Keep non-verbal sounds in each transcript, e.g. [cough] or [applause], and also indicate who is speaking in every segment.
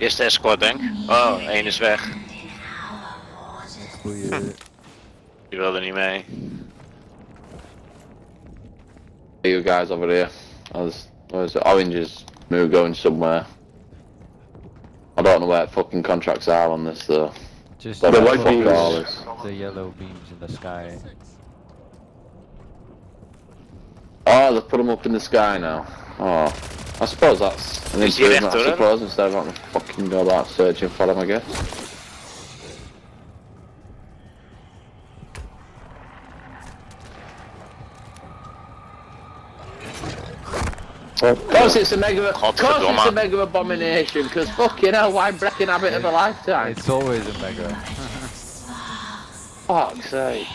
Speaker 1: Eerste escort denk. Oh, één is weg.
Speaker 2: Goeie.
Speaker 1: Die wilde niet mee.
Speaker 3: You guys over here. There's, there's oranges move going somewhere. I don't know where fucking contracts are on this though.
Speaker 2: Just
Speaker 4: The
Speaker 3: the
Speaker 4: white beams.
Speaker 2: the yellow beams in the sky.
Speaker 3: Oh, they've put them up in the sky now. Oh, I suppose that's an improvement. I suppose instead of having to fucking go about searching for them, I guess. Of course it's a mega, of course it's a
Speaker 1: Godverdomme.
Speaker 3: mega abomination, because fucking hell, why breaking habit of a lifetime?
Speaker 2: It's always a mega.
Speaker 3: Fuck's sake.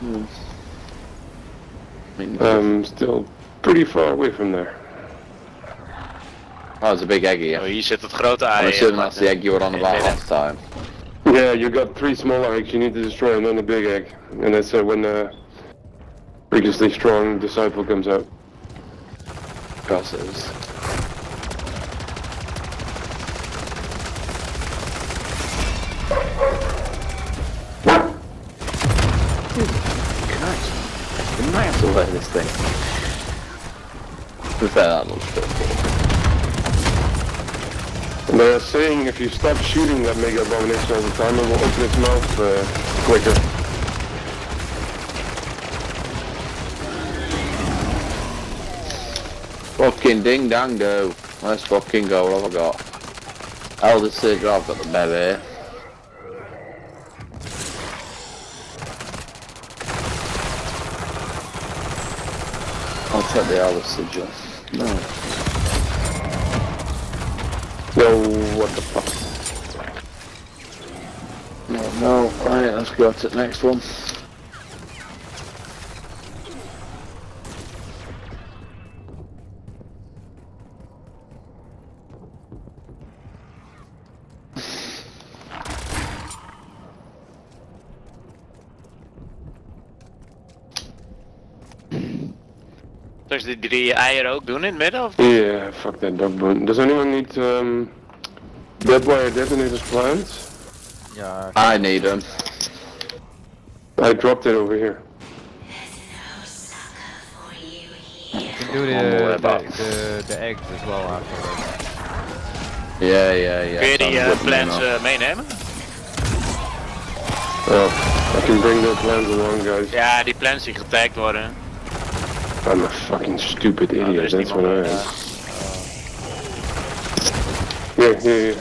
Speaker 3: Hmm. I mean,
Speaker 4: Um, still pretty far away from there.
Speaker 3: oh, it's a big eggy.
Speaker 1: Oh,
Speaker 3: Yeah.
Speaker 1: hier zit het grote
Speaker 3: I'm
Speaker 1: ei.
Speaker 3: assuming that's the egg you were on about last time.
Speaker 4: Yeah, you got three smaller eggs you need to destroy and then a big egg. And that's uh, when the freakishly strong disciple comes out.
Speaker 3: Of course it is. Christ. It's nice to wear this thing. Fair, that cool.
Speaker 4: They're saying if you stop shooting that mega abomination all the time, it will open its mouth uh, quicker.
Speaker 3: Fucking ding dang do. Let's fucking go. What have I got? Elder Sigil, I've got the baby. Take the Elder Sigil. No. No, what the fuck? No, no. Right, let's go to the next one.
Speaker 1: Straks die drie eieren ook doen in het midden? Of?
Speaker 4: Yeah, fuck that dog bone. Does anyone need um, dead wire detonators plans?
Speaker 2: Ja,
Speaker 3: I need them.
Speaker 4: I dropped it over here.
Speaker 2: do the, the, the, the eggs as well afterwards.
Speaker 3: Yeah, yeah, yeah.
Speaker 1: Kun je die plans eh, meenemen?
Speaker 4: Oh, I can bring the plans along, guys.
Speaker 1: Ja, die plans die getagd worden.
Speaker 4: I'm a fucking stupid idiot, that's what I am. Yeah, yeah, yeah.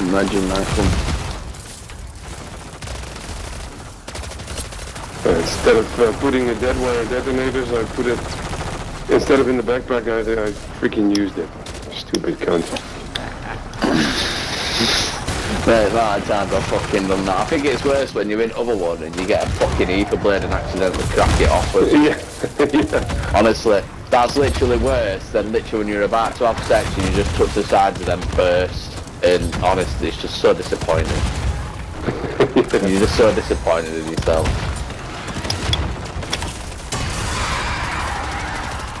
Speaker 3: Imagine one.
Speaker 4: Uh, instead of uh, putting the dead wire detonators, I put it, instead of in the backpack, I, I freaking used it. Stupid cunt. [laughs]
Speaker 3: Mate, that times I've fucking done that. I think it's worse when you're in other one and you get a fucking aether blade and accidentally crack it off. with-
Speaker 4: yeah, [laughs] yeah.
Speaker 3: Honestly, that's literally worse than literally when you're about to have sex and you just touch the sides of them first. And honestly, it's just so disappointing. [laughs] You're just so disappointed in yourself.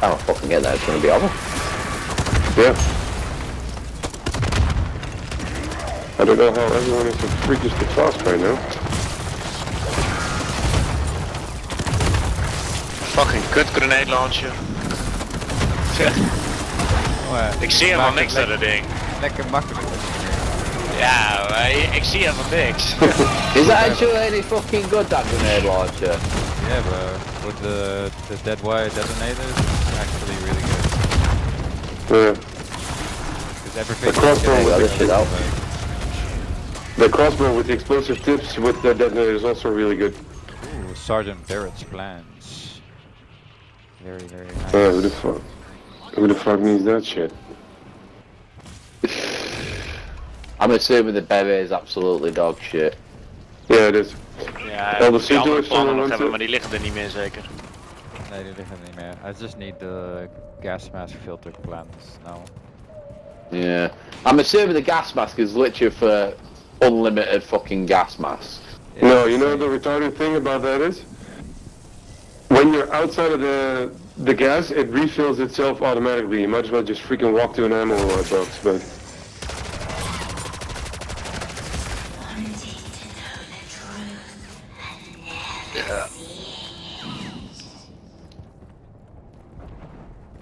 Speaker 3: I don't fucking get that. It's gonna be over.
Speaker 4: Yeah. I don't know how everyone is so freakishly fast right now.
Speaker 1: Fucking kut grenade launcher.
Speaker 2: Oh, ja.
Speaker 1: Ik zie helemaal niks aan dat ding.
Speaker 2: Lekker makkelijk.
Speaker 1: Ja, maar ik zie helemaal niks. [laughs]
Speaker 3: Is that actually any fucking good, that grenade launcher?
Speaker 2: Yeah, but with the, the dead wire detonators, it's actually really good.
Speaker 4: Yeah.
Speaker 2: Because everything
Speaker 4: The crossbow
Speaker 3: the shit out.
Speaker 2: like-
Speaker 4: The crossbow with the explosive tips with the detonator is also really good.
Speaker 2: Ooh, Sergeant's Beret plans. Very, very nice.
Speaker 4: Uh, who the fuck? Who the fuck needs that shit?
Speaker 3: I'm assuming the beret is absolutely dog shit.
Speaker 4: Yeah, it is.
Speaker 1: Ja,
Speaker 4: Elder
Speaker 1: die
Speaker 4: Sigil
Speaker 1: andere
Speaker 4: is er
Speaker 1: plannen
Speaker 4: nog
Speaker 1: nog
Speaker 4: aan
Speaker 1: hebben,
Speaker 4: toe.
Speaker 1: maar die liggen er niet meer zeker.
Speaker 2: Nee, die liggen er niet meer. I just need the gas mask filter plans now.
Speaker 3: Yeah. I'm assuming the gas mask is literally for unlimited fucking gas mask.
Speaker 4: No, you know the retarded thing about that is? When you're outside of the the gas, it refills itself automatically. You might as well just freaking walk to an ammo box, but...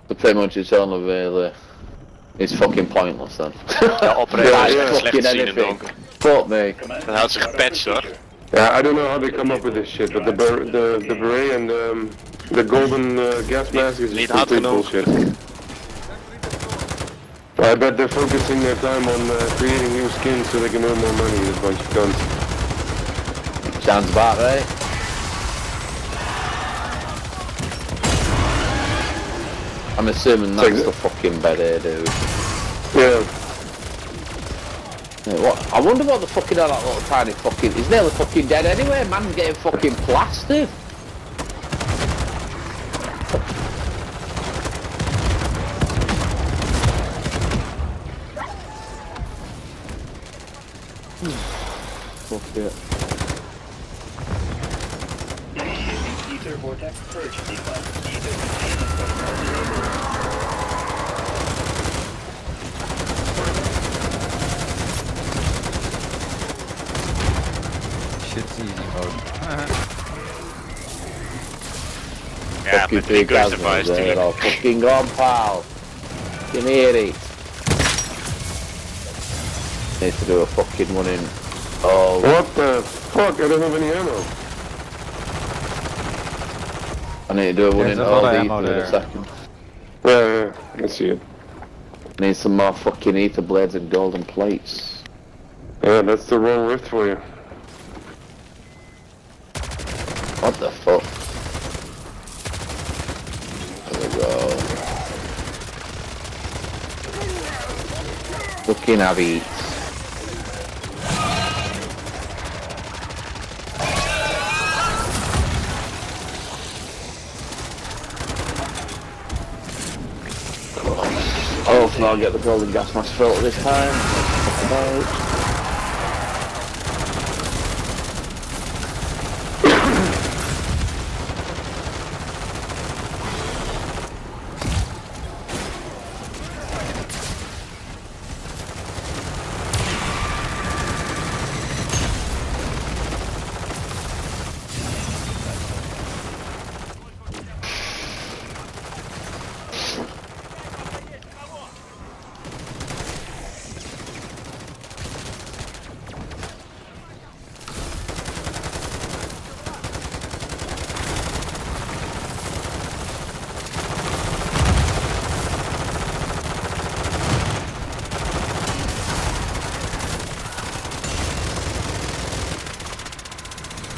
Speaker 3: So pretty much it's only really... Uh, it's fucking pointless then.
Speaker 1: De operator
Speaker 4: Ja,
Speaker 1: is
Speaker 4: ja.
Speaker 1: echt slecht
Speaker 3: Fucking
Speaker 1: te zien
Speaker 3: anything. Fuck me.
Speaker 1: Dan houdt ze gepatcht hoor.
Speaker 4: Yeah, I don't know how they come up with this shit, but the ber the the beret and um, the golden uh, gas mask is
Speaker 1: Niet hard genoeg.
Speaker 4: bullshit. I bet they're focusing their time on uh, creating new skins so they can earn more money. This bunch of guns.
Speaker 3: Sounds about right. I'm assuming that's
Speaker 4: Like-
Speaker 3: the fucking bed here, dude.
Speaker 4: Yeah.
Speaker 3: Yeah, what? I wonder what the fucking hell that little tiny fucking... He's nearly fucking dead anyway, man's getting fucking plastered. Hmm. Fuck it.
Speaker 5: Ether vortex purge. Ether
Speaker 2: Shit's easy mode.
Speaker 1: Ja,
Speaker 3: fucking
Speaker 1: met drie guns
Speaker 3: 3000
Speaker 1: erbij is
Speaker 3: there,
Speaker 1: natuurlijk.
Speaker 3: all fucking gone, pal. Come here, it. Need to do a fucking one in... Oh,
Speaker 4: What the fuck? I don't have any ammo.
Speaker 3: I need to do a one
Speaker 2: There's
Speaker 3: in
Speaker 2: a lot of
Speaker 3: OD a second.
Speaker 4: Yeah, yeah, I can see it.
Speaker 3: Need some more fucking aether blades and golden plates.
Speaker 4: Yeah, that's the wrong rift for you.
Speaker 3: What the fuck? There we go. Fucking have eats. Hopefully I'll get the golden gas mask filter this time.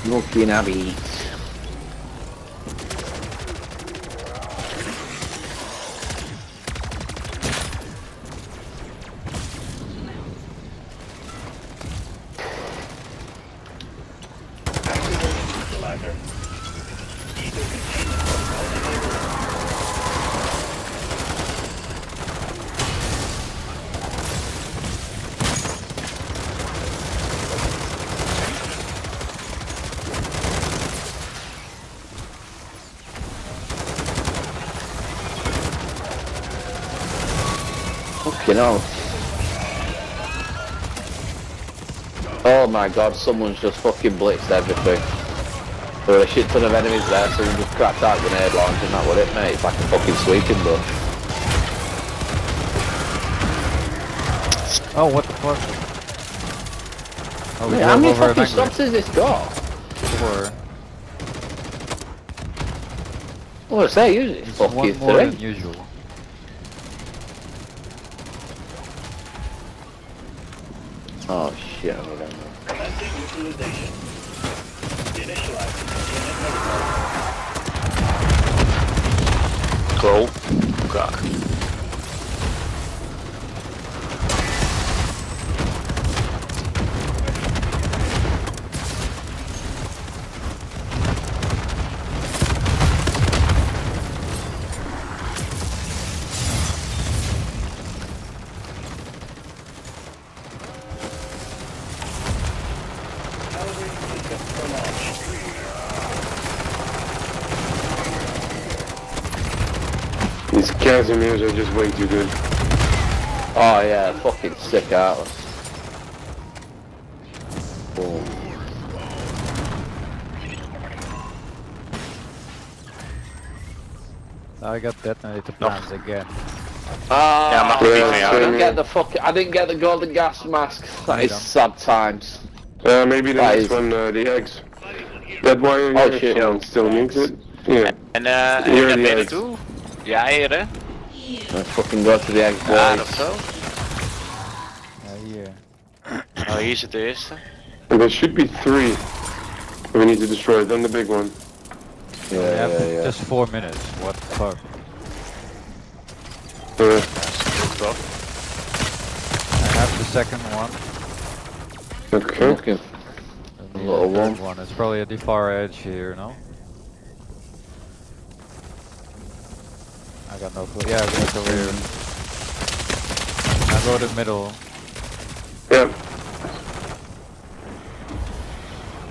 Speaker 3: About. Fucking have Hell. Oh my god, someone's just fucking blitzed everything. There were a shit ton of enemies there, so we just cracked out grenade launch and that was it, mate. It's like a fucking sweeping gun.
Speaker 2: Oh, what the fuck? Oh, we
Speaker 3: Mate, how many fucking stops has this got?
Speaker 2: Four.
Speaker 3: Well, I say, usually it's
Speaker 2: It's
Speaker 3: fucking
Speaker 2: one more than usual.
Speaker 3: Oh shit, I don't know.
Speaker 5: commencing neutralization. Initializing.
Speaker 1: Cool. Kak.
Speaker 4: Casimirs are just way too good.
Speaker 3: Oh yeah, fucking sick Atlas. Boom.
Speaker 2: I got detonator plans again.
Speaker 3: Ah,
Speaker 1: Ja, mag
Speaker 4: ik
Speaker 3: I
Speaker 4: niet van
Speaker 3: didn't get the fuck. I didn't get the golden gas mask. That is
Speaker 2: done.
Speaker 3: sad times.
Speaker 4: Uh, maybe the
Speaker 3: Why
Speaker 4: next
Speaker 3: is-
Speaker 4: one, uh, the eggs. That wire
Speaker 3: Oh,
Speaker 4: here
Speaker 3: shit.
Speaker 4: someone still needs it. Yeah.
Speaker 1: En eh, heb
Speaker 3: Hier
Speaker 1: je naar
Speaker 3: die
Speaker 1: binnen
Speaker 3: eggs.
Speaker 1: toe? Die eieren?
Speaker 3: Let's fucking go to the egg
Speaker 1: Daar
Speaker 3: boys.
Speaker 1: of zo?
Speaker 2: Ja, hier.
Speaker 1: Oh, hier zit de eerste.
Speaker 4: There should be three. We need to destroy it, then the big one.
Speaker 3: Yeah,
Speaker 2: We have
Speaker 3: yeah, yeah.
Speaker 2: just four minutes. What the fuck?
Speaker 4: Uh,
Speaker 2: I have the second one.
Speaker 4: okay.
Speaker 3: Looking.
Speaker 2: and the
Speaker 3: Little one.
Speaker 2: one. It's probably at the far edge here, no? I got no clue. Yeah, it's over here. I go to the middle.
Speaker 4: Yeah.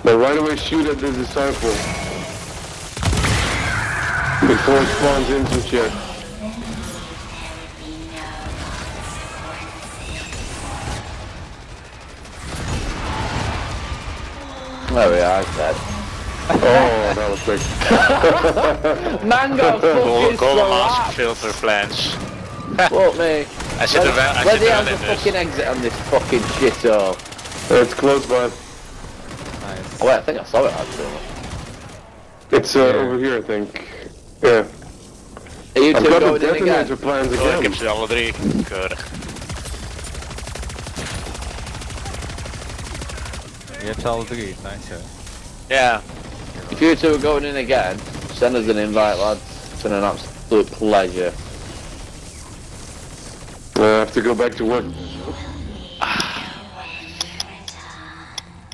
Speaker 4: But right away shoot at the disciple. Before it spawns into shit.
Speaker 3: There we are, dead.
Speaker 4: Oh, that was quick.
Speaker 3: Man got
Speaker 1: Gold,
Speaker 3: fucking
Speaker 1: golden mask filter plans. [laughs]
Speaker 3: Fuck me.
Speaker 1: Hij zit er wel,
Speaker 3: Where the hell's the fucking exit on this fucking shithole?
Speaker 4: It's close by.
Speaker 2: Nice.
Speaker 3: Oh wait, I think I saw it actually.
Speaker 4: It's uh,
Speaker 2: Yeah.
Speaker 4: over here, I think. Yeah.
Speaker 3: Are you
Speaker 4: I've
Speaker 3: two
Speaker 4: got the
Speaker 3: going in
Speaker 4: detonator
Speaker 3: again?
Speaker 4: plans
Speaker 1: Oh, ik heb
Speaker 4: again.
Speaker 1: ze alle drie. Keurig.
Speaker 2: Je hebt ze alle drie. Nice. hè.
Speaker 1: Ja,
Speaker 3: If you two are going in again, send us an invite, lads. It's been an absolute pleasure.
Speaker 4: Uh, I have to go back to work.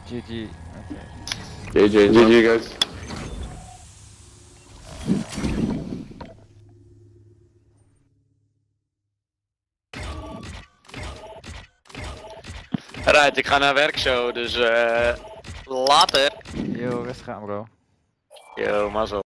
Speaker 2: GG.
Speaker 3: GG.
Speaker 2: Okay.
Speaker 4: GG, guys.
Speaker 1: right, ik ga naar werk zo, dus eh later.
Speaker 2: Yo, rustig aan bro.
Speaker 1: Yo, mazzel.